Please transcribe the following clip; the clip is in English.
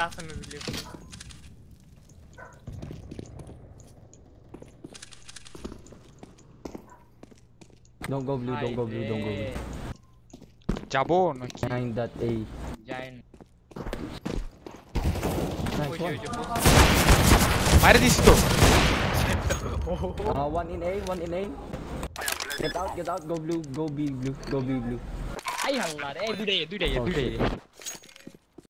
Casa. Don't go blue, don't go blue, don't go blue. যাবো নাকি that Giant. Nice one. Where is this Uh, one in A, one in A. Get out, get out, go blue, go B blue, go B blue. Ay Allah, eh, they do they do they